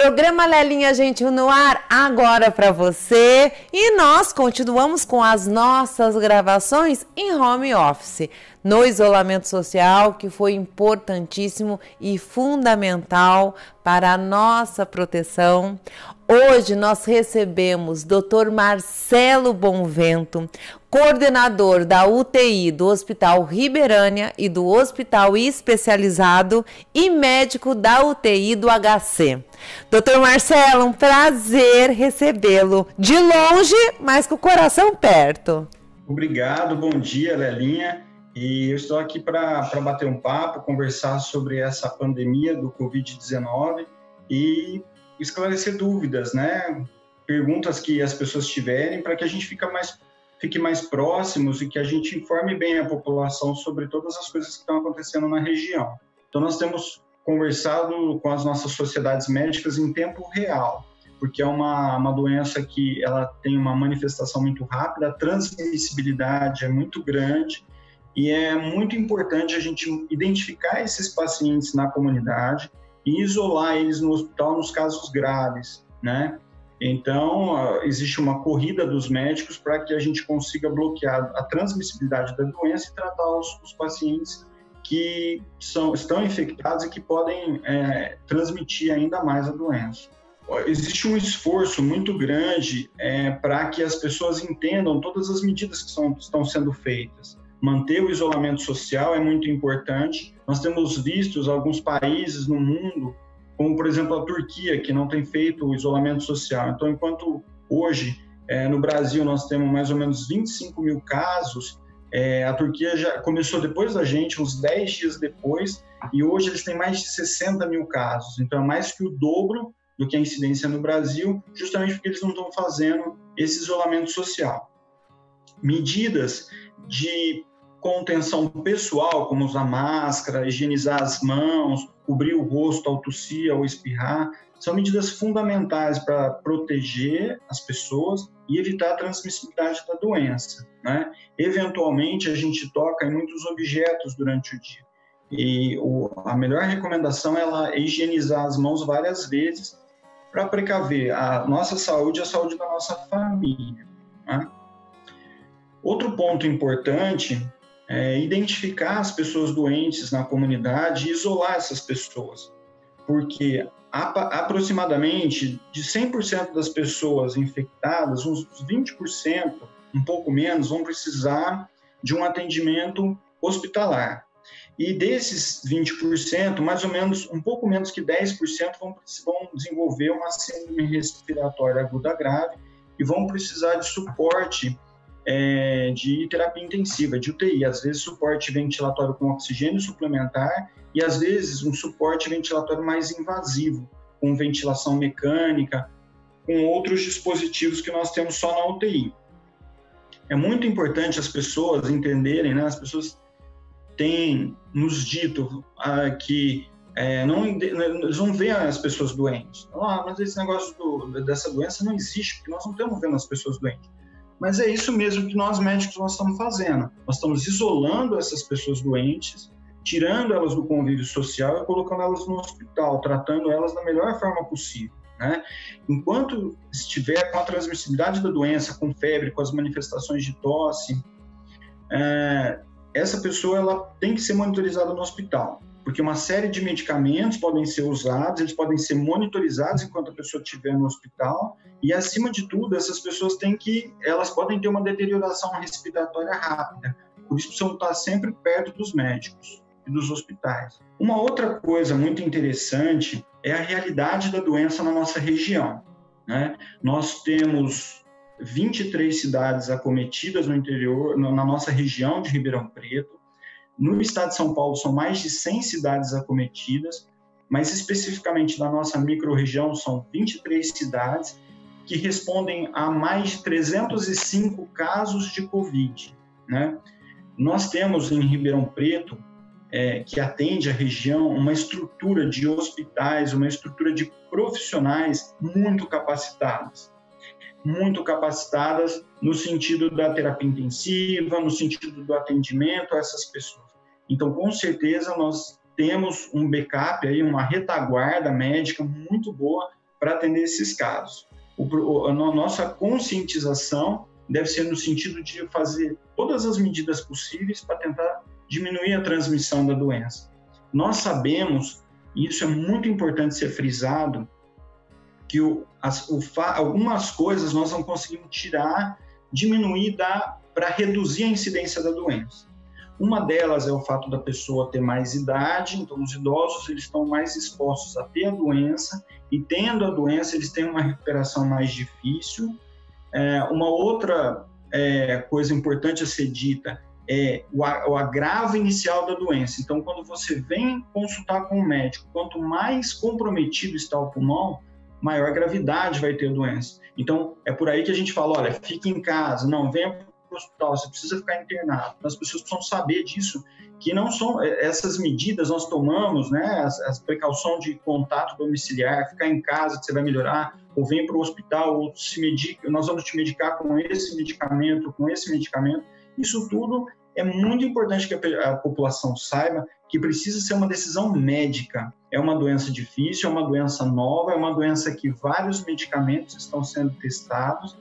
Programa Lelinha Gentil no ar agora para você e nós continuamos com as nossas gravações em home office, no isolamento social que foi importantíssimo e fundamental para a nossa proteção. Hoje nós recebemos Dr. Marcelo Bonvento, coordenador da UTI do Hospital Ribeirânia e do Hospital Especializado e médico da UTI do HC. Doutor Marcelo, um prazer recebê-lo de longe, mas com o coração perto. Obrigado, bom dia, Lelinha. E eu estou aqui para bater um papo, conversar sobre essa pandemia do Covid-19 e esclarecer dúvidas, né? Perguntas que as pessoas tiverem para que a gente fique mais, fique mais próximos e que a gente informe bem a população sobre todas as coisas que estão acontecendo na região. Então, nós temos conversado com as nossas sociedades médicas em tempo real, porque é uma, uma doença que ela tem uma manifestação muito rápida, a transmissibilidade é muito grande e é muito importante a gente identificar esses pacientes na comunidade e isolar eles no hospital nos casos graves, né? Então, existe uma corrida dos médicos para que a gente consiga bloquear a transmissibilidade da doença e tratar os, os pacientes que são, estão infectados e que podem é, transmitir ainda mais a doença. Existe um esforço muito grande é, para que as pessoas entendam todas as medidas que são, estão sendo feitas manter o isolamento social é muito importante. Nós temos visto alguns países no mundo, como por exemplo a Turquia, que não tem feito o isolamento social. Então, enquanto hoje é, no Brasil nós temos mais ou menos 25 mil casos, é, a Turquia já começou depois da gente, uns 10 dias depois, e hoje eles têm mais de 60 mil casos. Então, é mais que o dobro do que a incidência no Brasil, justamente porque eles não estão fazendo esse isolamento social. Medidas de contenção pessoal, como usar máscara, higienizar as mãos, cobrir o rosto ao tossir, ao espirrar, são medidas fundamentais para proteger as pessoas e evitar a transmissibilidade da doença. Né? Eventualmente, a gente toca em muitos objetos durante o dia. E o, a melhor recomendação é, ela, higienizar as mãos várias vezes para precaver a nossa saúde e a saúde da nossa família. Né? Outro ponto importante é, identificar as pessoas doentes na comunidade e isolar essas pessoas, porque aproximadamente de 100% das pessoas infectadas, uns 20%, um pouco menos, vão precisar de um atendimento hospitalar. E desses 20%, mais ou menos, um pouco menos que 10% vão, vão desenvolver uma síndrome respiratória aguda grave e vão precisar de suporte é, de terapia intensiva, de UTI, às vezes suporte ventilatório com oxigênio suplementar e às vezes um suporte ventilatório mais invasivo, com ventilação mecânica, com outros dispositivos que nós temos só na UTI. É muito importante as pessoas entenderem, né? As pessoas têm nos dito ah, que é, não, eles não veem as pessoas doentes. Ah, mas esse negócio do, dessa doença não existe, porque nós não estamos vendo as pessoas doentes. Mas é isso mesmo que nós médicos nós estamos fazendo. Nós estamos isolando essas pessoas doentes, tirando elas do convívio social e colocando elas no hospital, tratando elas da melhor forma possível. Né? Enquanto estiver com a transmissibilidade da doença, com febre, com as manifestações de tosse, é, essa pessoa ela tem que ser monitorizada no hospital porque uma série de medicamentos podem ser usados, eles podem ser monitorizados enquanto a pessoa estiver no hospital, e acima de tudo, essas pessoas têm que, elas podem ter uma deterioração respiratória rápida, por isso precisam estar sempre perto dos médicos e dos hospitais. Uma outra coisa muito interessante é a realidade da doença na nossa região. Né? Nós temos 23 cidades acometidas no interior, na nossa região de Ribeirão Preto, no estado de São Paulo, são mais de 100 cidades acometidas, mas especificamente na nossa microrregião, são 23 cidades que respondem a mais de 305 casos de Covid. Né? Nós temos em Ribeirão Preto, é, que atende a região, uma estrutura de hospitais, uma estrutura de profissionais muito capacitadas muito capacitadas no sentido da terapia intensiva, no sentido do atendimento a essas pessoas. Então, com certeza, nós temos um backup aí, uma retaguarda médica muito boa para atender esses casos. O, a nossa conscientização deve ser no sentido de fazer todas as medidas possíveis para tentar diminuir a transmissão da doença. Nós sabemos, e isso é muito importante ser frisado, que o, as, o, algumas coisas nós não conseguimos tirar, diminuir para reduzir a incidência da doença. Uma delas é o fato da pessoa ter mais idade, então os idosos eles estão mais expostos a ter a doença e tendo a doença eles têm uma recuperação mais difícil. É, uma outra é, coisa importante a ser dita é o, o agravo inicial da doença. Então, quando você vem consultar com o médico, quanto mais comprometido está o pulmão, maior gravidade vai ter a doença. Então, é por aí que a gente fala, olha, fique em casa, não venha para o hospital, você precisa ficar internado. As pessoas precisam saber disso, que não são é, essas medidas nós tomamos, né, as, as precaução de contato domiciliar, ficar em casa que você vai melhorar, ou vem para o hospital, ou se medica, nós vamos te medicar com esse medicamento, com esse medicamento. Isso tudo é muito importante que a, a população saiba que precisa ser uma decisão médica. É uma doença difícil, é uma doença nova, é uma doença que vários medicamentos estão sendo testados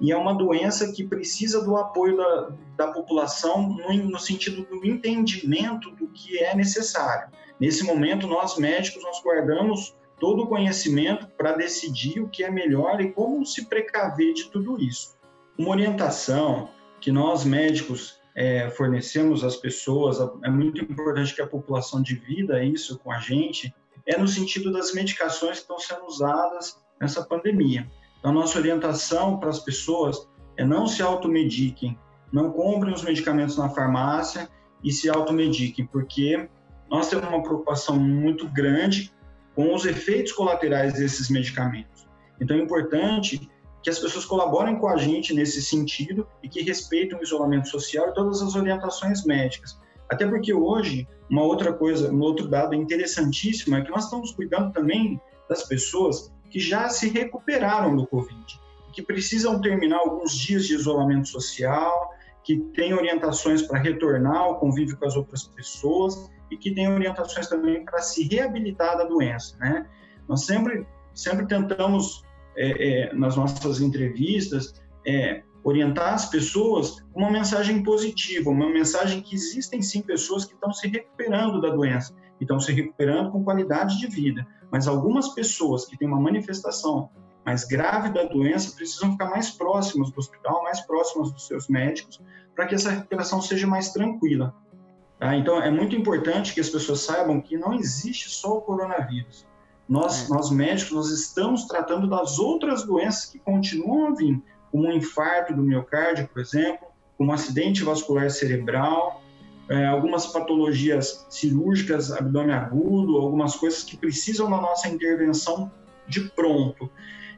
e é uma doença que precisa do apoio da, da população no, no, sentido do entendimento do que é necessário. Nesse momento, nós médicos, nós guardamos todo o conhecimento para decidir o que é melhor e como se precaver de tudo isso. Uma orientação que nós médicos é, fornecemos às pessoas, é muito importante que a população divida isso com a gente, é no sentido das medicações que estão sendo usadas nessa pandemia. Então, nossa orientação para as pessoas é não se automediquem, não comprem os medicamentos na farmácia e se automediquem, porque nós temos uma preocupação muito grande com os efeitos colaterais desses medicamentos. Então, é importante que as pessoas colaborem com a gente nesse sentido e que respeitem o isolamento social e todas as orientações médicas. Até porque hoje, uma outra coisa, um outro dado interessantíssimo é que nós estamos cuidando também das pessoas que já se recuperaram do Covid, que precisam terminar alguns dias de isolamento social, que têm orientações para retornar ao convívio com as outras pessoas e que têm orientações também para se reabilitar da doença, né? Nós sempre, sempre tentamos, é, é, nas nossas entrevistas, é, orientar as pessoas com uma mensagem positiva, uma mensagem que existem sim pessoas que estão se recuperando da doença, e estão se recuperando com qualidade de vida. Mas algumas pessoas que têm uma manifestação mais grave da doença precisam ficar mais próximas do hospital, mais próximas dos seus médicos, para que essa recuperação seja mais tranquila. Tá? Então, é muito importante que as pessoas saibam que não existe só o coronavírus. Nós, é. nós médicos, nós estamos tratando das outras doenças que continuam a vir, como um infarto do miocárdio, por exemplo, como um acidente vascular cerebral, é, algumas patologias cirúrgicas, abdômen agudo, algumas coisas que precisam da nossa intervenção de pronto.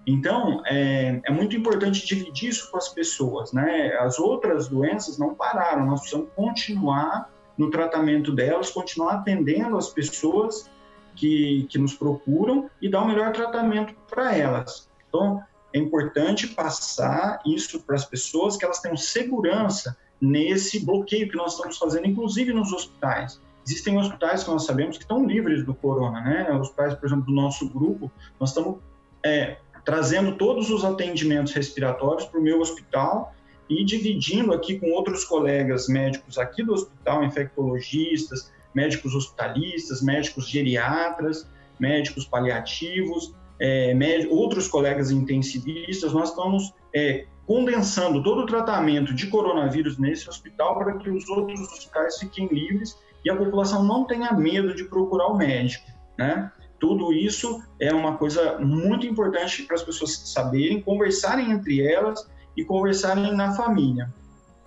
Então, é, é, muito importante dividir isso com as pessoas, né? As outras doenças não pararam, nós precisamos continuar no tratamento delas, continuar atendendo as pessoas que, que nos procuram e dar o melhor tratamento para elas. Então, é importante passar isso para as pessoas, que elas tenham segurança nesse bloqueio que nós estamos fazendo, inclusive nos hospitais. Existem hospitais que nós sabemos que estão livres do corona, né? Hospitais, por exemplo, do nosso grupo, nós estamos é, trazendo todos os atendimentos respiratórios para o meu hospital e dividindo aqui com outros colegas médicos aqui do hospital, infectologistas, médicos hospitalistas, médicos geriatras, médicos paliativos, é, outros colegas intensivistas, nós estamos é, condensando todo o tratamento de coronavírus nesse hospital para que os outros hospitais fiquem livres e a população não tenha medo de procurar o médico, né? Tudo isso é uma coisa muito importante para as pessoas saberem, conversarem entre elas e conversarem na família.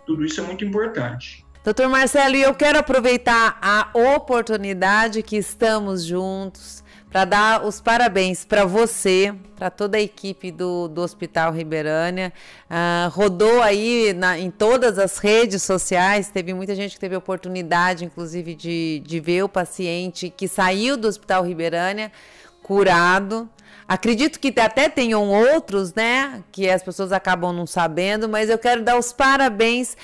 Tudo isso é muito importante. Doutor Marcelo, eu quero aproveitar a oportunidade que estamos juntos para dar os parabéns para você, para toda a equipe do, do Hospital Ribeirânia. Uh, rodou aí na, em todas as redes sociais, teve muita gente que teve oportunidade, inclusive, de, de ver o paciente que saiu do Hospital Ribeirânia curado. Acredito que até tenham outros, né? Que as pessoas acabam não sabendo, mas eu quero dar os parabéns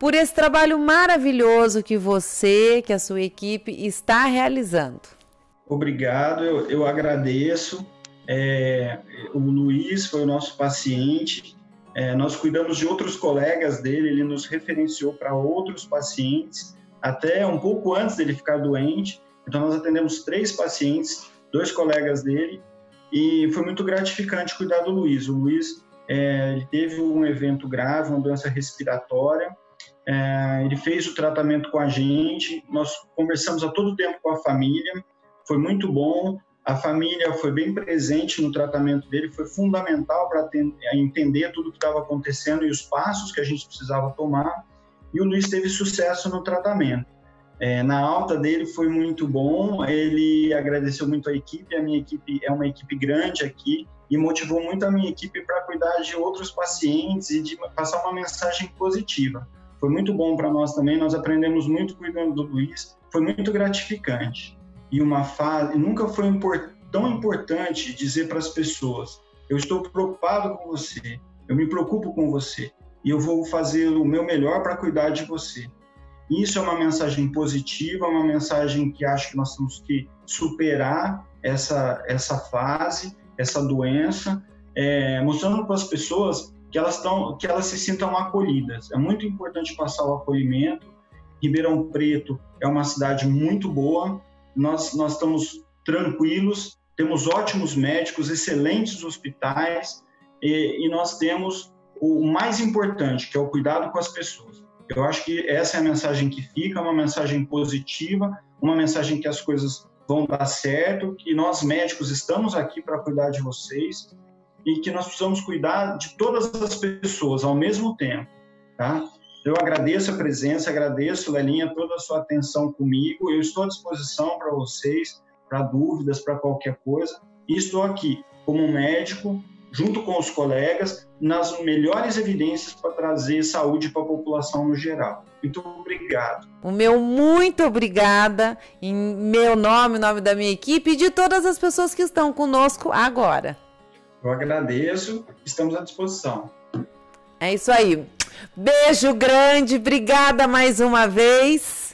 por esse trabalho maravilhoso que você, que a sua equipe está realizando. Obrigado, eu, eu agradeço. É, o Luiz foi o nosso paciente, é, nós cuidamos de outros colegas dele, ele nos referenciou para outros pacientes, até um pouco antes dele ficar doente. Então, nós atendemos três pacientes, dois colegas dele, e foi muito gratificante cuidar do Luiz. O Luiz é, ele teve um evento grave, uma doença respiratória, é, ele fez o tratamento com a gente, nós conversamos a todo tempo com a família, foi muito bom. A família foi bem presente no tratamento dele, foi fundamental para entender tudo o que estava acontecendo e os passos que a gente precisava tomar. E o Luiz teve sucesso no tratamento. É, na alta dele foi muito bom, ele agradeceu muito a equipe, a minha equipe é uma equipe grande aqui e motivou muito a minha equipe para cuidar de outros pacientes e de passar uma mensagem positiva. Foi muito bom para nós também, nós aprendemos muito cuidando do Luiz, foi muito gratificante. E uma fase, nunca foi import, tão importante dizer para as pessoas: eu estou preocupado com você, eu me preocupo com você e eu vou fazer o meu melhor para cuidar de você. Isso é uma mensagem positiva, uma mensagem que acho que nós temos que superar essa, essa fase, essa doença, é, mostrando para as pessoas que elas, tão, que elas se sintam acolhidas. É muito importante passar o acolhimento. Ribeirão Preto é uma cidade muito boa, nós, nós estamos tranquilos, temos ótimos médicos, excelentes hospitais e, e nós temos o mais importante, que é o cuidado com as pessoas. Eu acho que essa é a mensagem que fica, uma mensagem positiva, uma mensagem que as coisas vão dar certo, que nós médicos estamos aqui para cuidar de vocês e que nós precisamos cuidar de todas as pessoas ao mesmo tempo, tá? Eu agradeço a presença, agradeço, Lelinha, toda a sua atenção comigo. Eu estou à disposição para vocês, para dúvidas, para qualquer coisa. E estou aqui como médico junto com os colegas, nas melhores evidências para trazer saúde para a população no geral. Muito obrigado. O meu muito obrigada, em meu nome, em nome da minha equipe e de todas as pessoas que estão conosco agora. Eu agradeço, estamos à disposição. É isso aí. Beijo grande, obrigada mais uma vez.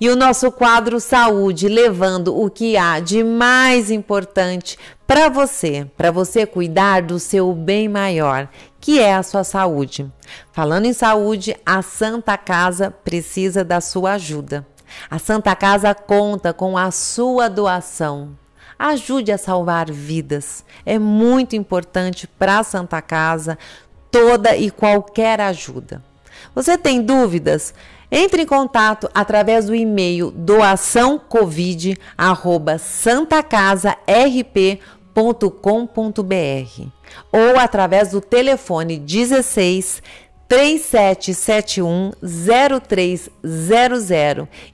E o nosso quadro Saúde, levando o que há de mais importante para você, para você cuidar do seu bem maior, que é a sua saúde. Falando em saúde, a Santa Casa precisa da sua ajuda. A Santa Casa conta com a sua doação. Ajude a salvar vidas. É muito importante para a Santa Casa toda e qualquer ajuda. Você tem dúvidas? Entre em contato através do e-mail doaçãocovid@santacasarp.com.br ou através do telefone 16 3771 0300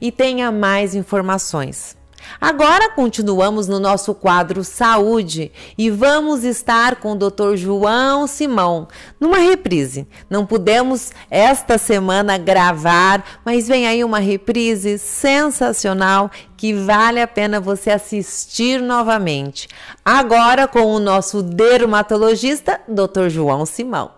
e tenha mais informações. Agora continuamos no nosso quadro Saúde e vamos estar com o Dr. João Simão numa reprise. Não pudemos esta semana gravar, mas vem aí uma reprise sensacional que vale a pena você assistir novamente. Agora com o nosso dermatologista, Dr. João Simão.